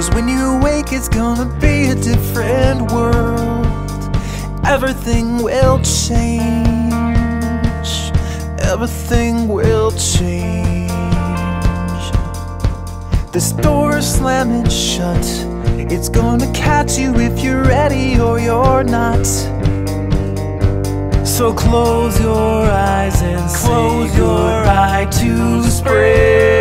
Cause when you wake, it's gonna be a different world. Everything will change. Everything will change. This door slamming shut. It's gonna catch you if you're ready or you're not. So close your eyes and close your eye to spring.